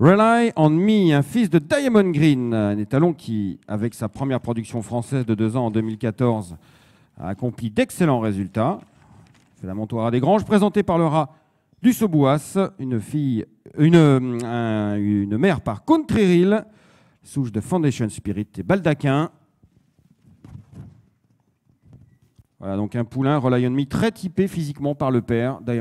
Rely on Me, un fils de Diamond Green, un étalon qui, avec sa première production française de deux ans en 2014, a accompli d'excellents résultats. C'est la Montoire des Granges, présentée par le rat du Sobouas, une fille, une, mère par Country Reel, souche de Foundation Spirit et Baldaquin. Voilà donc un poulain Rely on Me très typé physiquement par le père Diamond.